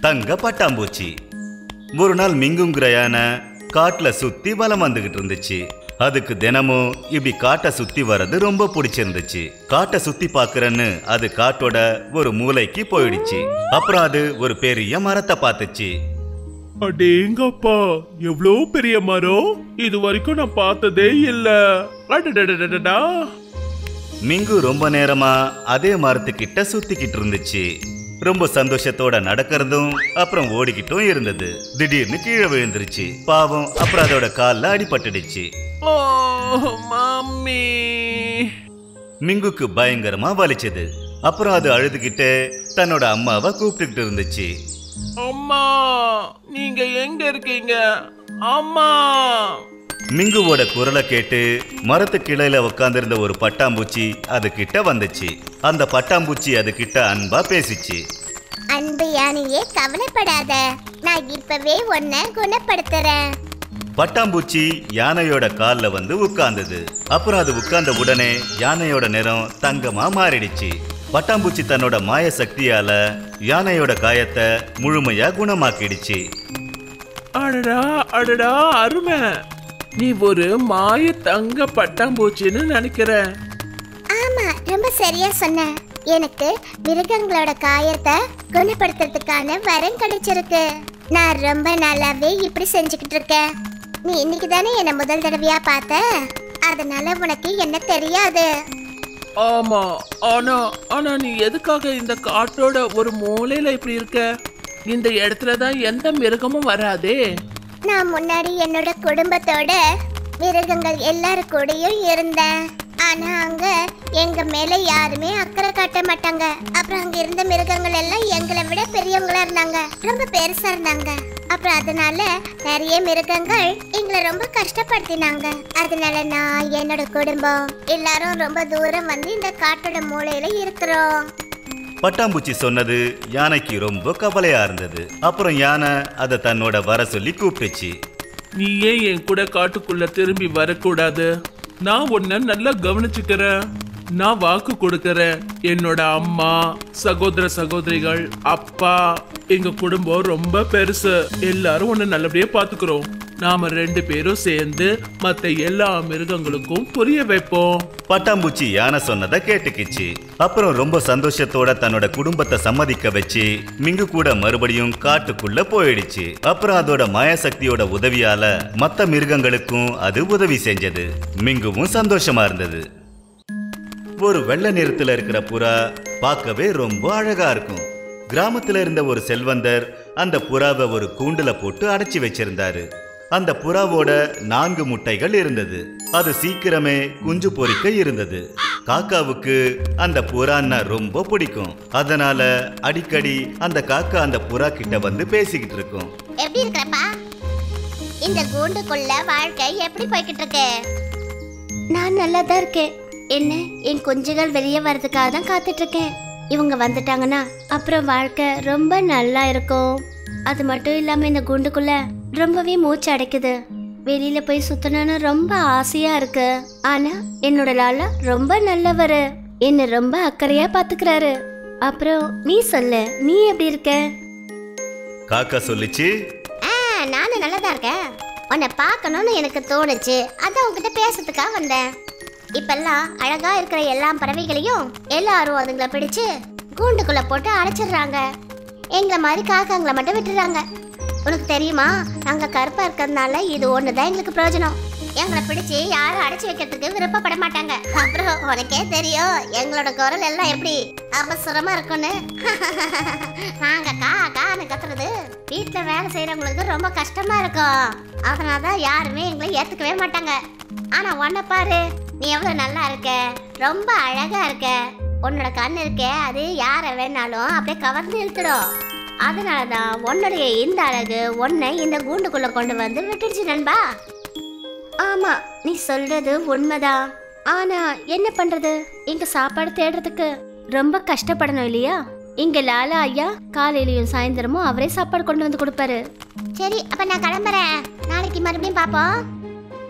தங்க பட்டாம்பூச்சி. ஒரு நாள் மிங்குங்கிற யானை காட்டுல சுத்தி வலம் வந்துகிட்டு இருந்துச்சு. அதுக்கு தினமும் இப்படி காட்டை சுத்தி வர்றது ரொம்ப பிடிச்சிருந்துச்சு. காட்டை சுத்தி பாக்குறேன்னு அது காட்டோட ஒரு மூலைக்கு போயிடுச்சு. அப்புறம் அது ஒரு பெரிய மரத்தை பார்த்துச்சு. அடேங்கப்பா எவ்வளோ பெரிய மரம்? இது வரைக்கும் நான் பார்த்ததே இல்ல. மிங்கு ரொம்ப நேரமா அதே மரத்துக்கிட்ட சுத்திக்கிட்டு இருந்துச்சு. ரொம்ப சந்தோஷத்தோட நடக்கிறதும் அப்புறம் ஓடிக்கிட்டும் இருந்தது. திடீர்னு கீழே விழுந்துருச்சு. பாவம் அப்புறம் அதோட கால்ல அடிபட்டுடுச்சு. ஓ மம்மி மிங்குக்கு பயங்கரமா வலிச்சது. அப்புறம் அது அழுதுகிட்டு தன்னோட அம்மாவை கூப்பிட்டுக்கிட்டு இருந்துச்சு. அம்மா நீங்க எங்க இருக்கீங்க? அம்மா. மிங்குவோட குரலை கேட்டு மரத்து கிளையில உட்கார்ந்திருந்த ஒரு பட்டாம்பூச்சி அது கிட்ட வந்துச்சு. அந்த பட்டாம்பூச்சி அது கிட்ட அன்பா பேசிச்சு. அன்பு யானையே கவலைப்படாத. நான் இப்பவே உன்னை குணப்படுத்துறேன். பட்டாம்பூச்சி யானையோட கால்ல வந்து உட்கார்ந்தது அப்புறம் அது உட்கார்ந்த உடனே யானையோட நிறம் தங்கமா மாறிடுச்சு. பட்டாம்பூச்சி தன்னோட மாய சக்தியால யானையோட காயத்தை முழுமையா குணமாக்கிடுச்சு. அடடா அடடா அருமை. நீ ஒரு மாய தங்க பட்டாம்பூச்சின்னு நினைக்கிறேன் ஆமா ரொம்ப சரியா சொன்ன. எனக்கு மிருகங்களோட காயத்தை குணப்படுத்துறதுக்கான வரம் கிடைச்சிருக்கு. நான் ரொம்ப நாளாவே இப்படி செஞ்சுக்கிட்டு இருக்கேன். நீ இன்னைக்கு தானே என்ன முதல் தடவையா பார்த்த? அதனால உனக்கு என்ன தெரியாது. ஆமா ஆனா ஆனா நீ எதுக்காக இந்த காட்டோட ஒரு மூலையில இப்படி இருக்க? இந்த இடத்துல தான் எந்த மிருகமும் வராதே. நான் முன்னாடி என்னோட குடும்பத்தோட மிருகங்கள் எல்லாரு கூடயும் இருந்தேன். ஆனா அங்க எங்க மேல யாருமே அக்கறை காட்ட மாட்டாங்க. அப்புறம் அங்க இருந்த மிருகங்கள் எல்லாம் எங்களை விட பெரியவங்களா இருந்தாங்க. ரொம்ப பெருசா இருந்தாங்க. அப்புறம் அதனால நிறைய மிருகங்கள் எங்களை ரொம்ப கஷ்டப்படுத்தினாங்க. அதனால நான் என்னோட குடும்பம் எல்லாரும் ரொம்ப தூரம் வந்து இந்த காட்டோட மூலையில இருக்கிறோம். பட்டாம்பூச்சி சொன்னது யானைக்கு ரொம்ப கவலையா இருந்தது. அப்புறம் யானை அதை தன்னோட வர சொல்லி கூப்பிட்டுச்சு. நீ ஏன் என் கூட காட்டுக்குள்ள திரும்பி வரக்கூடாது. நான் உன்ன நல்லா கவனிச்சுக்கிறேன். நான் வாக்கு கொடுக்கறேன். என்னோட அம்மா சகோதர சகோதரிகள் அப்பா எங்க குடும்பம் ரொம்ப பெருசு. எல்லாரும் உன்னை நல்லபடியா பாத்துக்கிறோம். நாம ரெண்டு பேரும் சேர்ந்து மத்த எல்லா மிருகங்களுக்கும் புரிய வைப்போம். பட்டாம்பூச்சி யானை சொன்னதை கேட்டுக்கிச்சு. அப்புறம் ரொம்ப சந்தோஷத்தோட தன்னோட குடும்பத்தை சம்மதிக்க வச்சு மிங்கு கூட மறுபடியும் காட்டுக்குள்ள போயிடுச்சு. அப்புறம் அதோட மாயசக்தியோட உதவியால மத்த மிருகங்களுக்கும் அது உதவி செஞ்சது. மிங்குவும் சந்தோஷமா இருந்தது. ஒரு வெள்ளை நிறத்துல இருக்கிற புறா பார்க்கவே ரொம்ப அழகா இருக்கும். கிராமத்துல இருந்த ஒரு செல்வந்தர் அந்த புறாவை ஒரு கூண்டுல போட்டு அடைச்சி வச்சிருந்தாரு. அந்த புறாவோட நான்கு முட்டைகள் இருந்தது. அது சீக்கிரமே குஞ்சு பொரிக்க இருந்தது. காக்காவுக்கு அந்த புறான்னா ரொம்ப பிடிக்கும். அதனால அடிக்கடி அந்த காக்கா அந்த புறா கிட்ட வந்து பேசிக்கிட்டு இருக்கும். எப்படி இருக்கிறப்பா? இந்த கூண்டுக்குள்ள வாழ்க்கை எப்படி போய்கிட்டு இருக்கு நான் நல்லா தான் இருக்கேன். என்ன என் குஞ்சுகள் வெளியே வர்றதுக்காக தான் காத்துட்டு இருக்கேன் இவங்க வந்துட்டாங்கன்னா அப்புறம் வாழ்க்கை ரொம்ப நல்லா இருக்கும். அது மட்டும் இல்லாம இந்த கூண்டுக்குள்ள ரொம்பவே மூச்சு அடைக்குது. வெளியில போய் சுத்தணும்னு ரொம்ப ஆசையா இருக்கு. ஆனா என்னோட லாலா ரொம்ப நல்லவரு. என்ன ரொம்ப அக்கறையா பாத்துக்கிறாரு. அப்புறம் நீ சொல்லு நீ எப்படி இருக்க? காக்கா சொல்லிச்சு. ஆ நானும் நல்லதா இருக்கேன். உன்னை பார்க்கணும்னு எனக்கு தோணுச்சு. அதான் உன்கிட்ட பேசுறதுக்காக வந்தேன். இப்பெல்லாம் அழகா இருக்கிற எல்லா பறவைகளையும் எல்லாரும் அதுங்களை பிடிச்சு கூண்டுக்குள்ள போட்டு அடைச்சிடுறாங்க. எங்களை மாதிரி காக்காங்களை மட்டும் விட்டுறாங்க. உனக்கு தெரியுமா? நாங்க கருப்பா இருக்கிறதுனால இது ஒண்ணுதான் எங்களுக்கு பிரயோஜனம். எங்களை பிடிச்சி யாரும் அடைச்சு வைக்கிறதுக்கு விருப்பப்பட மாட்டாங்க. அப்புறம் உனக்கே தெரியும் எங்களோட குரல் எல்லாம் எப்படி அவசரமா இருக்கும்னு. நாங்க கா கான்னு கத்துறது வீட்டுல வேலை செய்யறவங்களுக்கு ரொம்ப கஷ்டமா இருக்கும். அதனாலதான் யாருமே எங்களை ஏத்துக்கவே மாட்டாங்க. ஆனா உன்ன பாரு நீ எவ்வளவு நல்லா இருக்க ரொம்ப அழகா இருக்க. உன்னோட கண் இருக்கே அது யாரை வேணாலும் அப்படியே கவர்ந்து இழுத்துடும். அதனாலதான் உன்னுடைய இந்த அழகு உன்னை இந்த கூண்டுக்குள்ள கொண்டு வந்து விட்டுடுச்சு நண்பா. ஆமா நீ சொல்றது உண்மைதான். ஆனா என்ன பண்றது? இங்க சாப்பாடு தேடுறதுக்கு. ரொம்ப கஷ்டப்படணும் இல்லையா? இங்க லாலா ஐயா காலையிலயும் சாயந்தரமும் அவரே சாப்பாடு கொண்டு வந்து கொடுப்பாரு. சரி அப்ப நான் கிளம்புறேன். நாளைக்கு மறுபடியும் பாப்போம்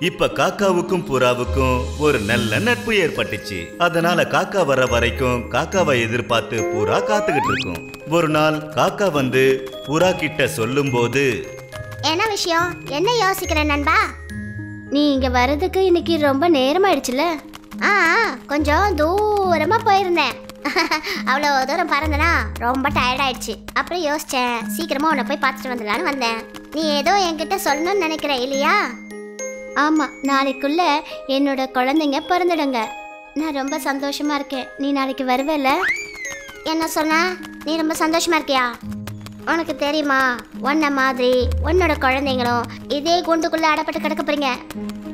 இப்ப காக்காவுக்கும் புறாவுக்கும் ஒரு நல்ல நட்பு ஏற்பட்டுச்சு. அதனால காக்கா வர வரைக்கும் காக்காவை எதிர்பார்த்து புறா காத்துக்கிட்டு இருக்கும். ஒரு நாள் காக்கா வந்து புறா கிட்ட சொல்லும்போது என்ன விஷயம்? என்ன யோசிக்கிற நண்பா? நீ இங்க வர்றதுக்கு இன்னைக்கு ரொம்ப நேரம் ஆயிடுச்சுல ஆ ஆ, கொஞ்சம் தூரமா போயிருந்தேன். அவ்வளோ தூரம் பறந்தனா ரொம்ப டயர்ட் ஆயிடுச்சு அப்புறம் யோசிச்சேன் சீக்கிரமா உன்னை போய் பார்த்துட்டு வந்துடலான்னு வந்தேன். நீ ஏதோ என்கிட்ட சொல்லணும்னு நினைக்கிற இல்லையா? ஆமாம் நாளைக்குள்ள என்னோட குழந்தைங்க பிறந்துடுங்க. நான் ரொம்ப சந்தோஷமா இருக்கேன். நீ நாளைக்கு வருவேல? என்ன சொன்ன? நீ ரொம்ப சந்தோஷமா இருக்கியா? உனக்கு தெரியுமா உன்ன மாதிரி உன்னோட குழந்தைங்களும் இதே குண்டுக்குள்ளே அடப்பட்டு கிடக்க போறீங்க.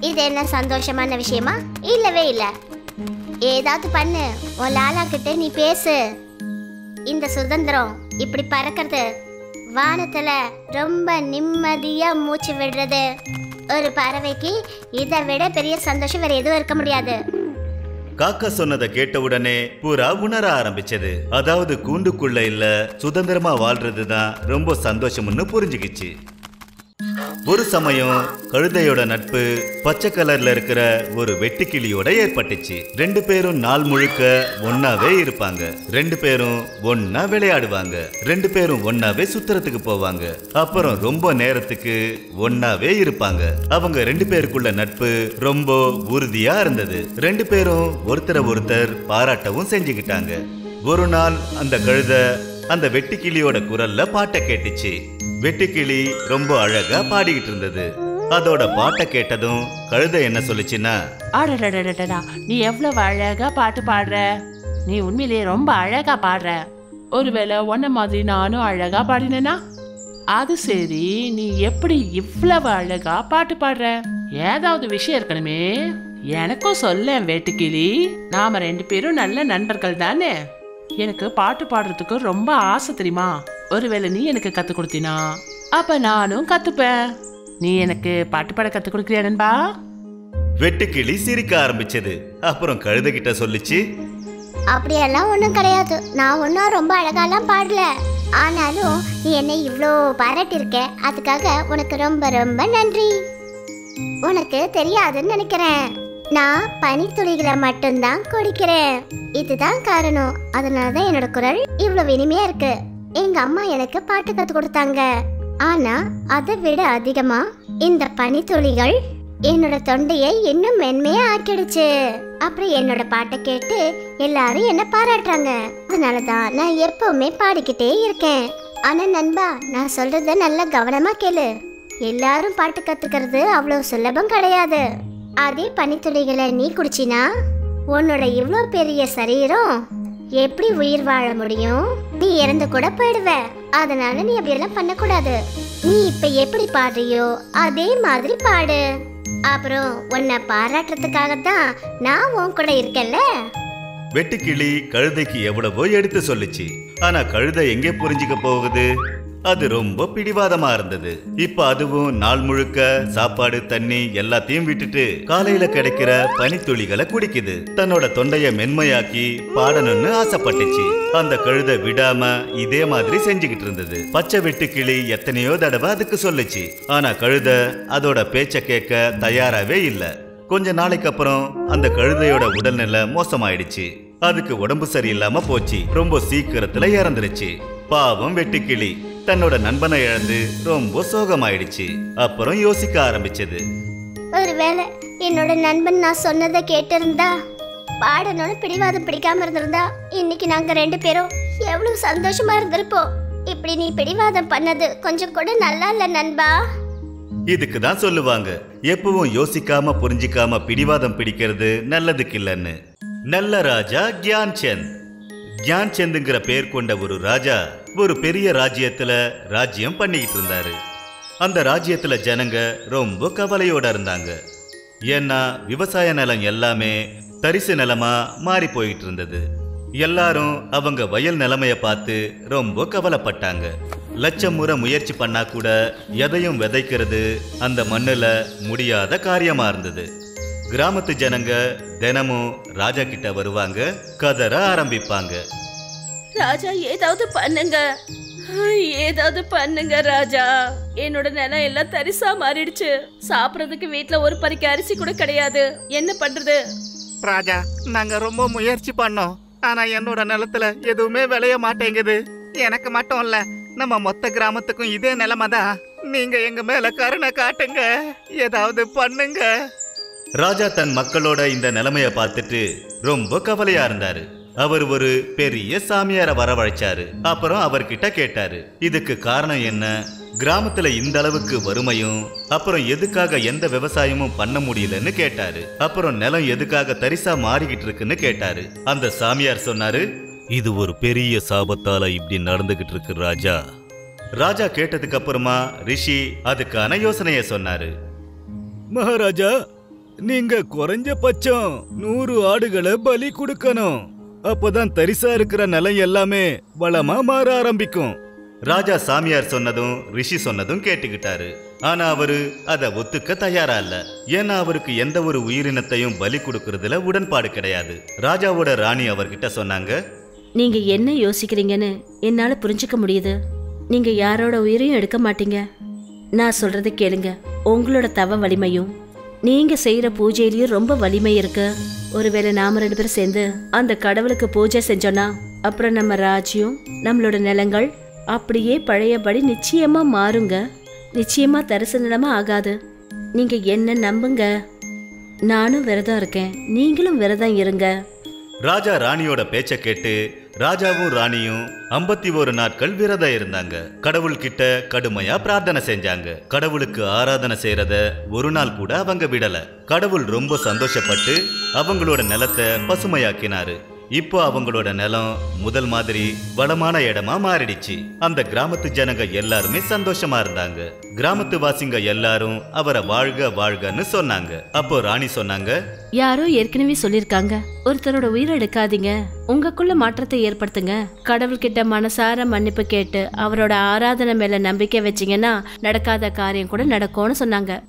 இது என்ன சந்தோஷமான விஷயமா? இல்லவே இல்லை. ஏதாவது பண்ணு. உன் லாலா கிட்ட நீ பேசு. இந்த சுதந்திரம் இப்படி பறக்கிறது வானத்துல ரொம்ப நிம்மதியா மூச்சு விடுறது. ஒரு பறவைக்கு இதை விட பெரிய சந்தோஷம் வேற எதுவும் இருக்க முடியாது. காக்கா சொன்னதை கேட்ட உடனே புறா உணர ஆரம்பிச்சது. அதாவது கூண்டுக்குள்ள இல்ல சுதந்திரமா வாழ்றதுதான் ரொம்ப சந்தோஷம்னு புரிஞ்சுக்கிச்சு. ஒரு சமயம் கழுதையோட நட்பு பச்சை கலர்ல இருக்கிற ஒரு வெட்டுக்கிளியோட ஏற்பட்டுச்சு. ரெண்டு பேரும் நாள் முழுக்க ஒன்னாவே இருப்பாங்க. ரெண்டு பேரும் ஒன்னா விளையாடுவாங்க. ரெண்டு பேரும் ஒன்னாவே சுத்துறதுக்கு போவாங்க. அப்புறம் ரொம்ப நேரத்துக்கு ஒன்னாவே இருப்பாங்க. அவங்க ரெண்டு பேருக்குள்ள நட்பு ரொம்ப உறுதியா இருந்தது. ரெண்டு பேரும் ஒருத்தரை ஒருத்தர் பாராட்டவும் செஞ்சுக்கிட்டாங்க. ஒரு நாள் அந்த கழுதை அந்த வெட்டுக்கிளியோட குரல்ல பாட்டை கேட்டுச்சு. வெட்டுக்கிளி ரொம்ப அழகா பாடிக்கிட்டு இருந்தது. அதோட பாட்டை கேட்டதும் கழுத என்ன சொல்லுச்சுன்னா அடடடடடா நீ எவ்வளவு அழகா பாட்டு பாடுற? நீ உண்மையிலேயே ரொம்ப அழகா பாடுற. ஒருவேளை உன்ன மாதிரி நானும் அழகா பாடினேனா? அது சரி நீ எப்படி இவ்வளவு அழகா பாட்டு பாடுற? ஏதாவது விஷயம் இருக்கணுமே. எனக்கும் சொல்ல வேட்டுக்கிளி. நாம ரெண்டு பேரும் நல்ல நண்பர்கள் தானே. எனக்கு பாட்டு பாடுறதுக்கு ரொம்ப ஆசை தெரியுமா? ஒருவேளை நீ எனக்கு கத்து கொடுத்தினா? அப்ப நானும் கத்துப்பேன். நீ எனக்கு பாட்டு பாட கத்து கொடுக்குறியா நண்பா? வெட்டுக்கிளி சிரிக்க ஆரம்பிச்சது. அப்புறம் கழுதை கிட்ட சொல்லுச்சு அப்படியெல்லாம் ஒன்றும் கிடையாது. நான் ஒன்றும் ரொம்ப அழகாலாம் பாடல. ஆனாலும் நீ என்னை இவ்வளோ பாராட்டியிருக்க. அதுக்காக உனக்கு ரொம்ப ரொம்ப நன்றி. உனக்கு தெரியாதுன்னு நினைக்கிறேன். நான் பனித்துளிகளை மட்டும்தான் குடிக்கிறேன் இதுதான் காரணம். அதனால தான் என்னோட குரல் இவ்வளவு இனிமையா இருக்கு. எங்க அம்மா எனக்கு பாட்டு கத்து கொடுத்தாங்க. ஆனா அதை விட அதிகமா இந்த பனித்துளிகள் என்னோட தொண்டையை இன்னும் மென்மையா ஆக்கிடுச்சு. அப்புறம் என்னோட பாட்டை கேட்டு எல்லாரும் என்ன பாராட்டுறாங்க. அதனாலதான் நான் எப்பவுமே பாடிக்கிட்டே இருக்கேன். ஆனா நண்பா நான் சொல்றத நல்லா கவனமா கேளு. எல்லாரும் பாட்டு கத்துக்கிறது அவ்வளவு சுலபம் கிடையாது. அதே பனித்துளிகளை நீ குடிச்சினா உன்னோட இவ்வளோ பெரிய சரீரம் எப்படி உயிர் வாழ முடியும்? இறந்து கூட போயிடுவ. அதனால நீ அப்படியெல்லாம் பண்ணக்கூடாது. நீ இப்ப எப்படி பாடுறியோ அதே மாதிரி பாடு. அப்புறம் உன்னை பாராட்டுறதுக்காக தான் நான் உன் கூட இருக்கேன்ல. வெட்டுக்கிளி கழுதைக்கு எவ்வளவோ எடுத்து சொல்லுச்சு. ஆனா கழுதை எங்கே புரிஞ்சுக்க போகுது? அது ரொம்ப பிடிவாதமா இருந்தது. இப்ப அதுவும் நாள் முழுக்க சாப்பாடு தண்ணி எல்லாத்தையும் விட்டுட்டு காலையில கிடைக்கிற பனித்துளிகளை குடிக்குது. தன்னோட தொண்டைய மென்மையாக்கி பாடணும்னு ஆசைப்பட்டுச்சு. அந்த கழுதை விடாம இதே மாதிரி செஞ்சுக்கிட்டு இருந்தது. பச்சை வெட்டுக்கிளி எத்தனையோ தடவை அதுக்கு சொல்லுச்சு. ஆனா கழுத அதோட பேச்ச கேட்க தயாராவே இல்ல. கொஞ்ச நாளைக்கு அப்புறம் அந்த கழுதையோட உடல்நிலை மோசமாயிடுச்சு. அதுக்கு உடம்பு சரியில்லாம போச்சு. ரொம்ப சீக்கிரத்துல இறந்துருச்சு. பாவம் வெட்டுக்கிளி தன்னோட நண்பனை இழந்து ரொம்ப சோகமாயிடுச்சு. அப்புறம் யோசிக்க ஆரம்பிச்சது. ஒருவேளை என்னோட நண்பன் நான் சொன்னதை கேட்டிருந்தா பாடணும்னு பிடிவாதம் பிடிக்காம இருந்திருந்தா இன்னைக்கு நாங்க ரெண்டு பேரும் எவ்வளவு சந்தோஷமா இருந்திருப்போம். இப்படி நீ பிடிவாதம் பண்ணது கொஞ்சம் கூட நல்லா இல்ல நண்பா. இதுக்கு தான் சொல்லுவாங்க எப்பவும் யோசிக்காம புரிஞ்சிக்காம பிடிவாதம் பிடிக்கிறது நல்லதுக்கு இல்லைன்னு. நல்ல ராஜா கியான் சந்த் கியான் சந்துங்கிற பேர் கொண்ட ஒரு ராஜா ஒரு பெரிய ராஜ்யத்துல ராஜ்யம் பண்ணிக்கிட்டு இருந்தாரு. அந்த ராஜ்யத்துல ஜனங்க ரொம்ப கவலையோட இருந்தாங்க. ஏன்னா விவசாய நிலம் எல்லாமே தரிசு நிலமா மாறி போயிட்டு இருந்தது. எல்லாரும் அவங்க வயல் நிலைமைய பார்த்து ரொம்ப கவலைப்பட்டாங்க. லட்சம் முறை முயற்சி பண்ணா கூட எதையும் விதைக்கிறது அந்த மண்ணுல முடியாத காரியமா இருந்தது. கிராமத்து ஜனங்க தினமும் ராஜா கிட்ட வருவாங்க கதற ஆரம்பிப்பாங்க. ராஜா ஏதாவது பண்ணுங்க. ஏதாவது பண்ணுங்க ராஜா. என்னோட நிலம் எல்லாம் தரிசா மாறிடுச்சு. சாப்பிடறதுக்கு வீட்ல ஒரு பறிக்க அரிசி கூட கிடையாது. என்ன பண்றது? ராஜா நாங்க ரொம்ப முயற்சி பண்ணோம். ஆனா என்னோட நிலத்துல எதுவுமே விளைய மாட்டேங்குது. எனக்கு மட்டும் இல்ல நம்ம மொத்த கிராமத்துக்கும் இதே நிலைமை தான் நீங்க எங்க மேல கருணை காட்டுங்க. ஏதாவது பண்ணுங்க. ராஜா தன் மக்களோட இந்த நிலைமைய பார்த்துட்டு ரொம்ப கவலையா இருந்தாரு. அவர் ஒரு பெரிய சாமியார வரவழைச்சாரு. அப்புறம் அவர்கிட்ட கேட்டாரு இதுக்கு காரணம் என்ன? கிராமத்துல இந்த அளவுக்கு வறுமையும் அப்புறம் எதுக்காக எந்த விவசாயமும் பண்ண முடியலன்னு கேட்டாரு. அப்புறம் நிலம் எதுக்காக தரிசா மாறிக்கிட்டு இருக்குன்னு கேட்டாரு. அந்த சாமியார் சொன்னாரு இது ஒரு பெரிய சாபத்தால இப்படி நடந்துகிட்டு இருக்கு ராஜா. ராஜா கேட்டதுக்கு அப்புறமா ரிஷி அதுக்கான யோசனைய சொன்னாரு மகாராஜா நீங்க குறைஞ்சபட்சம் நூறு ஆடுகளை பலி கொடுக்கணும். அப்பதான் தரிசா இருக்கிற நிலம் எல்லாமே வளமா மாற ஆரம்பிக்கும். ராஜா சாமியார் சொன்னதும் ரிஷி சொன்னதும் கேட்டுக்கிட்டாரு. ஆனா அவரு அத ஒத்துக்க தயாரா இல்ல. ஏன்னா அவருக்கு எந்த ஒரு உயிரினத்தையும் பலி கொடுக்கறதுல உடன்பாடு கிடையாது. ராஜாவோட ராணி அவர்கிட்ட சொன்னாங்க நீங்க என்ன யோசிக்கிறீங்கன்னு என்னால புரிஞ்சுக்க முடியுது. நீங்க யாரோட உயிரையும் எடுக்க மாட்டீங்க. நான் சொல்றதை கேளுங்க. உங்களோட தவ வலிமையும் நீங்க செய்யற பூஜையிலயும் ரொம்ப வலிமை இருக்கு. ஒருவேளை நாம ரெண்டு பேரும் சேர்ந்து அந்த கடவுளுக்கு பூஜை செஞ்சோன்னா அப்புறம் நம்ம ராஜ்யம் நம்மளோட நிலங்கள் அப்படியே பழையபடி நிச்சயமா மாறுங்க. நிச்சயமா தரிசு நிலமா ஆகாது. நீங்க என்ன நம்புங்க? நானும் விரதம் இருக்கேன். நீங்களும் விரதம் இருங்க. ராஜா ராணியோட பேச்சை கேட்டு ராஜாவும் ராணியும் ஐம்பத்தி ஒரு நாட்கள் விரதம் இருந்தாங்க. கடவுள் கிட்ட கடுமையா பிரார்த்தனை செஞ்சாங்க. கடவுளுக்கு ஆராதனை செய்யறத ஒரு நாள் கூட அவங்க விடல. கடவுள் ரொம்ப சந்தோஷப்பட்டு அவங்களோட நிலத்தை பசுமையாக்கினாரு. இப்போ அவங்களோட நிலம் முதல் மாதிரி வளமான இடமா மாறிடுச்சு. அந்த கிராமத்து ஜனங்க எல்லாருமே சந்தோஷமா இருந்தாங்க. கிராமத்து வாசிங்க எல்லாரும் அவரை வாழ்க வாழ்கன்னு சொன்னாங்க. அப்போ ராணி சொன்னாங்க யாரோ ஏற்கனவே சொல்லிருக்காங்க ஒருத்தரோட உயிரை எடுக்காதீங்க. உங்களுக்குள்ள மாற்றத்தை ஏற்படுத்துங்க. கடவுள்கிட்ட மனசார மன்னிப்பு கேட்டு அவரோட ஆராதனை மேல நம்பிக்கை வச்சீங்கன்னா நடக்காத காரியம் கூட நடக்கும்னு சொன்னாங்க.